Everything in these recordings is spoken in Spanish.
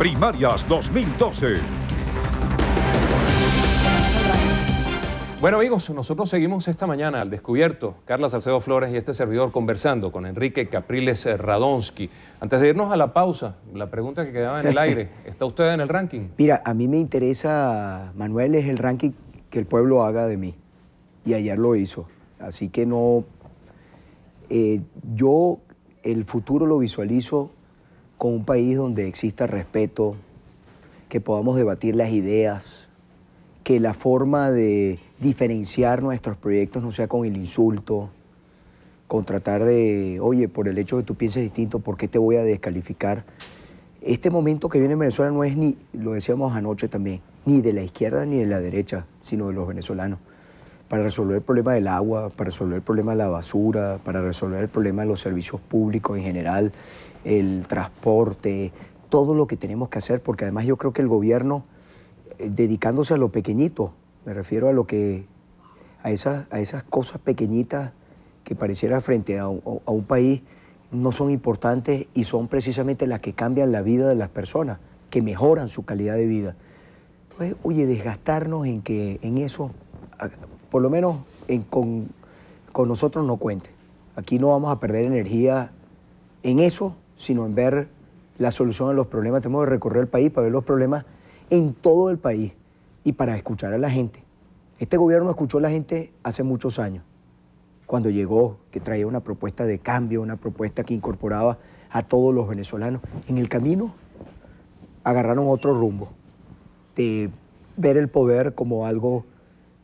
Primarias 2012. Bueno amigos, nosotros seguimos esta mañana al descubierto, Carla Salcedo Flores y este servidor conversando con Enrique Capriles Radonsky. Antes de irnos a la pausa, la pregunta que quedaba en el aire, ¿está usted en el ranking? Mira, a mí me interesa, Manuel, es el ranking que el pueblo haga de mí. Y ayer lo hizo. Así que no, eh, yo el futuro lo visualizo con un país donde exista respeto, que podamos debatir las ideas, que la forma de diferenciar nuestros proyectos no sea con el insulto, con tratar de, oye, por el hecho de que tú pienses distinto, ¿por qué te voy a descalificar? Este momento que viene en Venezuela no es ni, lo decíamos anoche también, ni de la izquierda ni de la derecha, sino de los venezolanos. Para resolver el problema del agua, para resolver el problema de la basura, para resolver el problema de los servicios públicos en general, el transporte, todo lo que tenemos que hacer, porque además yo creo que el gobierno dedicándose a lo pequeñito, me refiero a lo que, a esas, a esas cosas pequeñitas que pareciera frente a un, país no son importantes y son precisamente las que cambian la vida de las personas, que mejoran su calidad de vida. Entonces, oye, desgastarnos en que en eso, por lo menos con, con nosotros no cuente. Aquí no vamos a perder energía en eso, sino en ver la solución a los problemas. Tenemos que recorrer el país para ver los problemas en todo el país y para escuchar a la gente. Este gobierno escuchó a la gente hace muchos años, cuando llegó, que traía una propuesta de cambio, una propuesta que incorporaba a todos los venezolanos. En el camino agarraron otro rumbo, de ver el poder como algo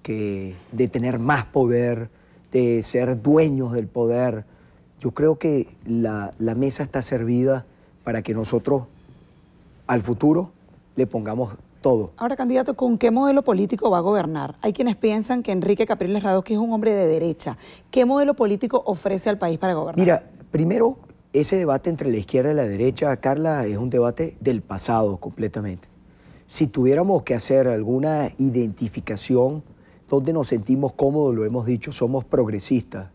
que, de tener más poder, de ser dueños del poder. Yo creo que la, la mesa está servida para que nosotros al futuro le pongamos todo. Ahora, candidato, ¿con qué modelo político va a gobernar? Hay quienes piensan que Enrique Capriles que es un hombre de derecha. ¿Qué modelo político ofrece al país para gobernar? Mira, primero, ese debate entre la izquierda y la derecha, Carla, es un debate del pasado completamente. Si tuviéramos que hacer alguna identificación donde nos sentimos cómodos, lo hemos dicho, somos progresistas.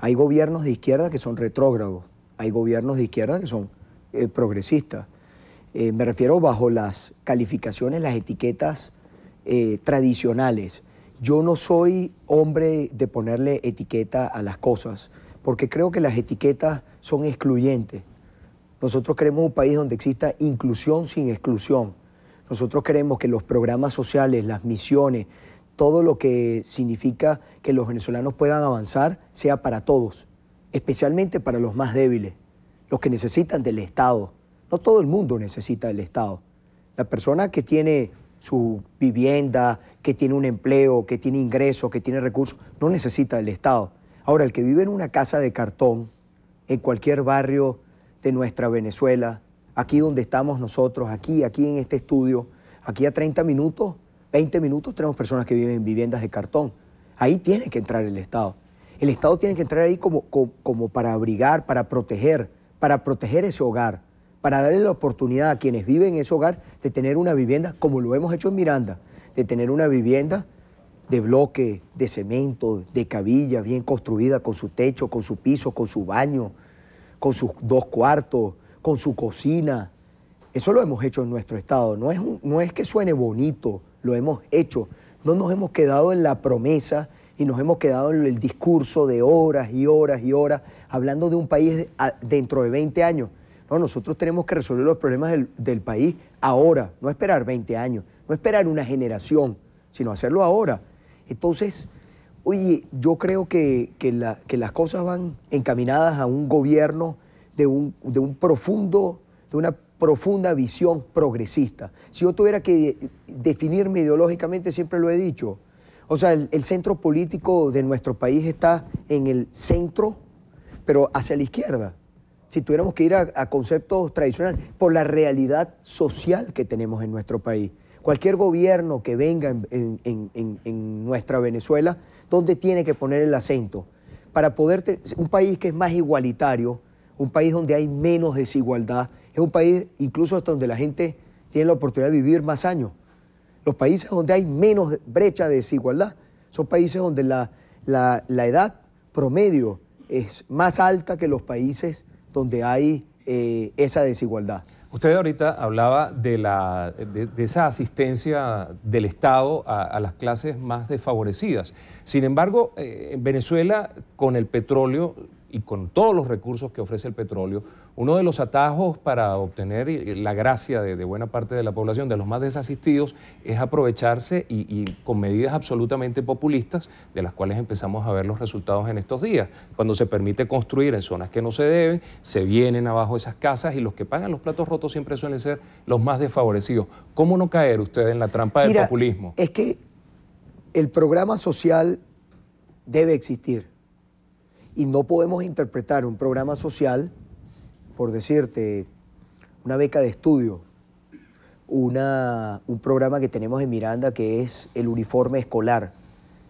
Hay gobiernos de izquierda que son retrógrados, hay gobiernos de izquierda que son eh, progresistas. Eh, me refiero bajo las calificaciones, las etiquetas eh, tradicionales. Yo no soy hombre de ponerle etiqueta a las cosas, porque creo que las etiquetas son excluyentes. Nosotros queremos un país donde exista inclusión sin exclusión. Nosotros queremos que los programas sociales, las misiones, todo lo que significa que los venezolanos puedan avanzar sea para todos, especialmente para los más débiles, los que necesitan del Estado, no todo el mundo necesita el Estado. La persona que tiene su vivienda, que tiene un empleo, que tiene ingresos, que tiene recursos, no necesita el Estado. Ahora, el que vive en una casa de cartón, en cualquier barrio de nuestra Venezuela, aquí donde estamos nosotros, aquí, aquí en este estudio, aquí a 30 minutos, 20 minutos tenemos personas que viven en viviendas de cartón. Ahí tiene que entrar el Estado. El Estado tiene que entrar ahí como, como, para abrigar, para proteger, para proteger ese hogar para darle la oportunidad a quienes viven en ese hogar de tener una vivienda, como lo hemos hecho en Miranda, de tener una vivienda de bloque, de cemento, de cabilla, bien construida, con su techo, con su piso, con su baño, con sus dos cuartos, con su cocina. Eso lo hemos hecho en nuestro estado. No es, no es que suene bonito, lo hemos hecho. No nos hemos quedado en la promesa y nos hemos quedado en el discurso de horas y horas y horas, hablando de un país dentro de 20 años. No, nosotros tenemos que resolver los problemas del, país ahora, no esperar 20 años, no esperar una generación, sino hacerlo ahora. Entonces, oye, yo creo que, las cosas van encaminadas a un gobierno de un, profundo, de una profunda visión progresista. Si yo tuviera que definirme ideológicamente, siempre lo he dicho, o sea, el centro político de nuestro país está en el centro, pero hacia la izquierda si tuviéramos que ir a, conceptos tradicionales, por la realidad social que tenemos en nuestro país. Cualquier gobierno que venga en, nuestra Venezuela, ¿dónde tiene que poner el acento? Para poder tener un país que es más igualitario, un país donde hay menos desigualdad, es un país incluso donde la gente tiene la oportunidad de vivir más años. Los países donde hay menos brecha de desigualdad son países donde la, la edad promedio es más alta que los países donde hay eh, esa desigualdad. Usted ahorita hablaba de, la, de, esa asistencia del Estado a, las clases más desfavorecidas. Sin embargo, eh, en Venezuela, con el petróleo, y con todos los recursos que ofrece el petróleo, uno de los atajos para obtener la gracia de, buena parte de la población, de los más desasistidos, es aprovecharse y, con medidas absolutamente populistas, de las cuales empezamos a ver los resultados en estos días. Cuando se permite construir en zonas que no se deben, se vienen abajo esas casas y los que pagan los platos rotos siempre suelen ser los más desfavorecidos. ¿Cómo no caer usted en la trampa del populismo? Es que el programa social debe existir y no podemos interpretar un programa social, por decirte, una beca de estudio, una, un programa que tenemos en Miranda que es el uniforme escolar.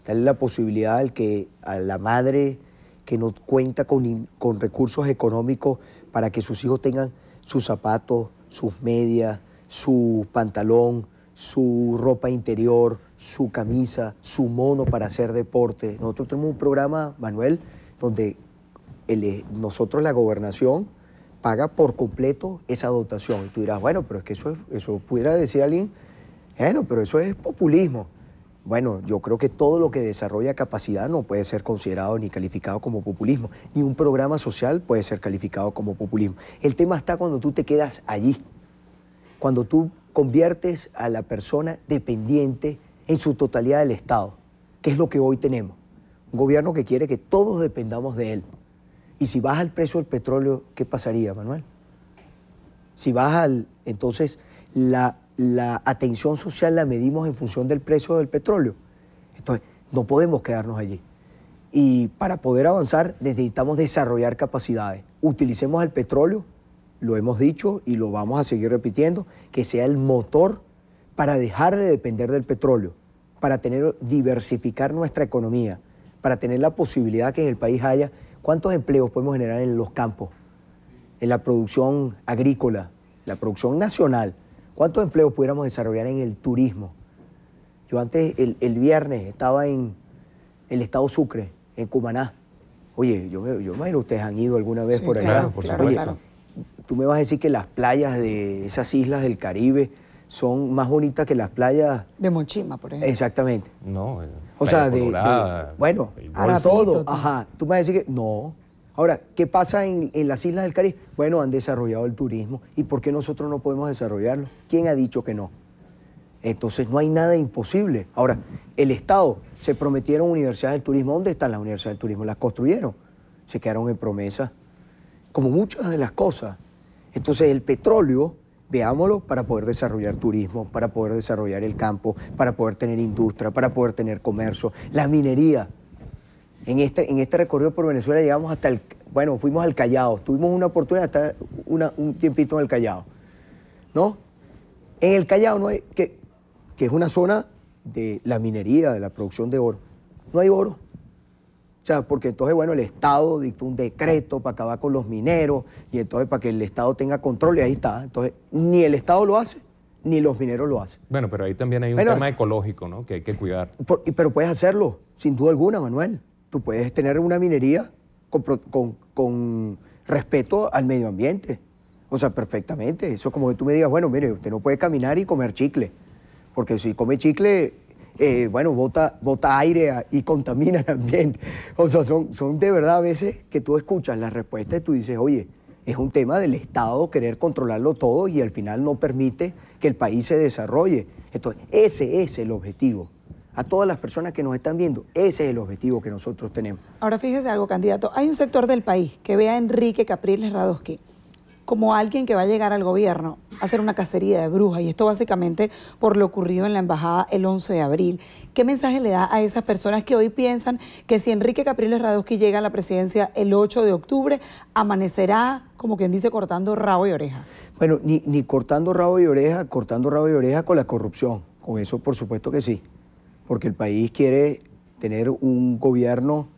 Darle la posibilidad al que, a la madre que no cuenta con, con recursos económicos para que sus hijos tengan sus zapatos, sus medias, su pantalón, su ropa interior, su camisa, su mono para hacer deporte. Nosotros tenemos un programa, Manuel, donde nosotros la gobernación paga por completo esa dotación. Y tú dirás, bueno, pero es que eso, eso pudiera decir alguien, bueno, pero eso es populismo. Bueno, yo creo que todo lo que desarrolla capacidad no puede ser considerado ni calificado como populismo, ni un programa social puede ser calificado como populismo. El tema está cuando tú te quedas allí, cuando tú conviertes a la persona dependiente en su totalidad del Estado, que es lo que hoy tenemos. Un gobierno que quiere que todos dependamos de él. Y si baja el precio del petróleo, ¿qué pasaría, Manuel? Si baja, el, entonces la, la atención social la medimos en función del precio del petróleo. Entonces, no podemos quedarnos allí. Y para poder avanzar necesitamos desarrollar capacidades. Utilicemos el petróleo, lo hemos dicho y lo vamos a seguir repitiendo, que sea el motor para dejar de depender del petróleo, para tener, diversificar nuestra economía, para tener la posibilidad que en el país haya cuántos empleos podemos generar en los campos, en la producción agrícola, la producción nacional, cuántos empleos pudiéramos desarrollar en el turismo. Yo antes, el, viernes, estaba en el estado Sucre, en Cumaná. Oye, yo, yo imagino ustedes han ido alguna vez por allá. Oye, tú me vas a decir que las playas de esas islas del Caribe son más bonitas que las playas... De Monchima, por ejemplo. Exactamente. No, o sea, de, bueno, ahora todo. Ajá, tú me vas a decir que no. Ahora, ¿qué pasa en, las islas del Caribe? Bueno, han desarrollado el turismo. ¿Y por qué nosotros no podemos desarrollarlo? ¿Quién ha dicho que no? Entonces no hay nada imposible. Ahora, el Estado se prometieron universidades del turismo. ¿Dónde están las universidades del turismo? Las construyeron. Se quedaron en promesa. Como muchas de las cosas. Entonces el petróleo veámoslo para poder desarrollar turismo, para poder desarrollar el campo, para poder tener industria, para poder tener comercio, la minería. En este, en este recorrido por Venezuela llegamos hasta el, bueno, fuimos al Callao, tuvimos una oportunidad de estar un tiempito en el Callao, ¿no? En el Callao no hay, que, que es una zona de la minería, de la producción de oro, no hay oro sea, porque entonces, bueno, el Estado dictó un decreto para acabar con los mineros y entonces para que el Estado tenga control y ahí está. Entonces, ni el Estado lo hace, ni los mineros lo hacen. Bueno, pero ahí también hay un tema ecológico, ¿no? Que hay que cuidar. pero puedes hacerlo, sin duda alguna, Manuel. Tú puedes tener una minería con, con respeto al medio ambiente. O sea, perfectamente. Eso como que tú me digas, bueno, mire, usted no puede caminar y comer chicle. Porque si come chicle, eh, bueno, bota, bota aire y contamina el ambiente. O sea, son, son de verdad a veces que tú escuchas la respuesta y tú dices, oye, es un tema del Estado querer controlarlo todo y al final no permite que el país se desarrolle. Entonces, ese es el objetivo. A todas las personas que nos están viendo, ese es el objetivo que nosotros tenemos. Ahora fíjese algo, candidato. Hay un sector del país que ve a Enrique Capriles Radosky como alguien que va a llegar al gobierno a hacer una cacería de brujas, y esto básicamente por lo ocurrido en la embajada el 11 de abril. ¿Qué mensaje le da a esas personas que hoy piensan que si Enrique Capriles Radowski llega a la presidencia el 8 de octubre, amanecerá, como quien dice, cortando rabo y oreja? Bueno, ni, ni cortando rabo y oreja, cortando rabo y oreja con la corrupción. Con eso, por supuesto que sí. Porque el país quiere tener un gobierno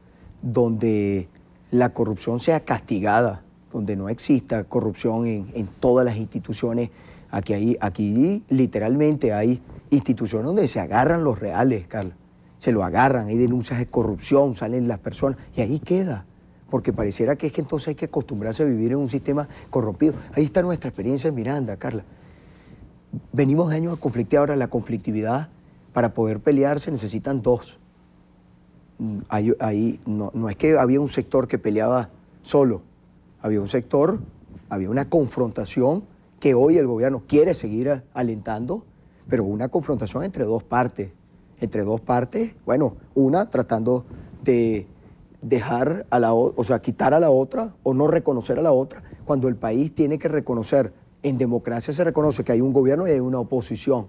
donde la corrupción sea castigada donde no exista corrupción en, todas las instituciones. Aquí, hay, aquí literalmente hay instituciones donde se agarran los reales, Carla. Se lo agarran, hay denuncias de corrupción, salen las personas y ahí queda. porque pareciera que es que entonces hay que acostumbrarse a vivir en un sistema corrompido. Ahí está nuestra experiencia en Miranda, Carla. Venimos de años a conflictar, ahora la conflictividad, para poder pelear se necesitan dos. Mm, ahí, ahí no, no es que había un sector que peleaba solo, había un sector, había una confrontación que hoy el gobierno quiere seguir alentando, pero una confrontación entre dos partes. Entre dos partes, bueno, una tratando de dejar a la o sea, quitar a la otra o no reconocer a la otra, cuando el país tiene que reconocer, en democracia se reconoce que hay un gobierno y hay una oposición.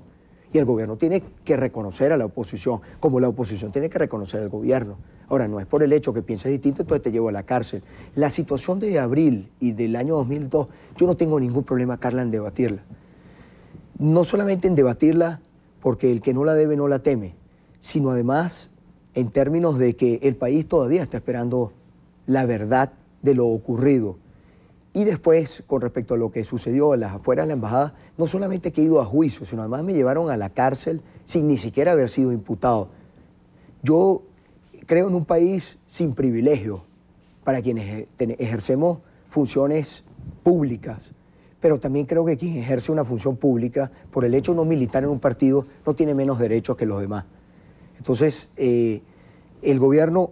Y el gobierno tiene que reconocer a la oposición, como la oposición tiene que reconocer al gobierno. Ahora, no es por el hecho que pienses distinto, entonces te llevo a la cárcel. La situación de abril y del año 2002, yo no tengo ningún problema, Carla, en debatirla. No solamente en debatirla porque el que no la debe no la teme, sino además en términos de que el país todavía está esperando la verdad de lo ocurrido. Y después, con respecto a lo que sucedió a las afueras de la embajada, no solamente que he ido a juicio, sino además me llevaron a la cárcel sin ni siquiera haber sido imputado. Yo creo en un país sin privilegio para quienes ejercemos funciones públicas, pero también creo que quien ejerce una función pública, por el hecho de no militar en un partido, no tiene menos derechos que los demás. Entonces, eh, el gobierno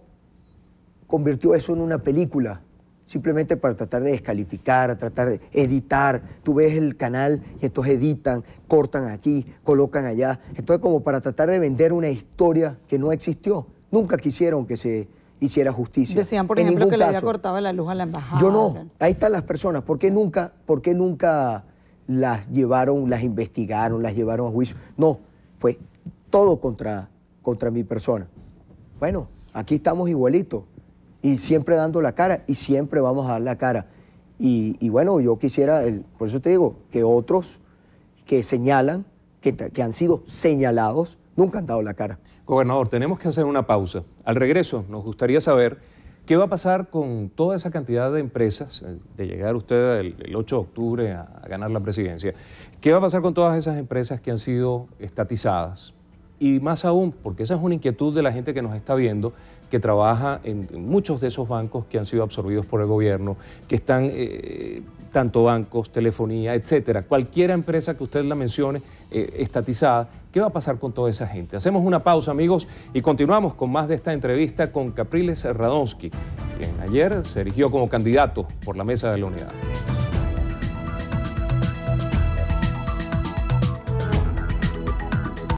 convirtió eso en una película, simplemente para tratar de descalificar, tratar de editar. Tú ves el canal y entonces editan, cortan aquí, colocan allá. Entonces, como para tratar de vender una historia que no existió. Nunca quisieron que se hiciera justicia. Decían, por ejemplo, que le había cortado la luz a la embajada. Yo no. Ahí están las personas. ¿Por qué nunca, por qué nunca las llevaron, las investigaron, las llevaron a juicio? No, fue todo contra contra mi persona. Bueno, aquí estamos igualitos y siempre dando la cara y siempre vamos a dar la cara. Y, bueno, yo quisiera, por eso te digo, que otros que señalan, que, que han sido señalados, nunca han dado la cara. Gobernador, tenemos que hacer una pausa. Al regreso, nos gustaría saber qué va a pasar con toda esa cantidad de empresas, eh, de llegar usted el, 8 de octubre a, a ganar la presidencia. ¿Qué va a pasar con todas esas empresas que han sido estatizadas, y más aún, porque esa es una inquietud de la gente que nos está viendo, que trabaja en, muchos de esos bancos que han sido absorbidos por el gobierno, que están, eh, tanto bancos, telefonía, etcétera. Cualquier empresa que usted la mencione eh, estatizada, ¿qué va a pasar con toda esa gente? Hacemos una pausa, amigos, y continuamos con más de esta entrevista con Capriles Radonsky, quien ayer se erigió como candidato por la Mesa de la Unidad.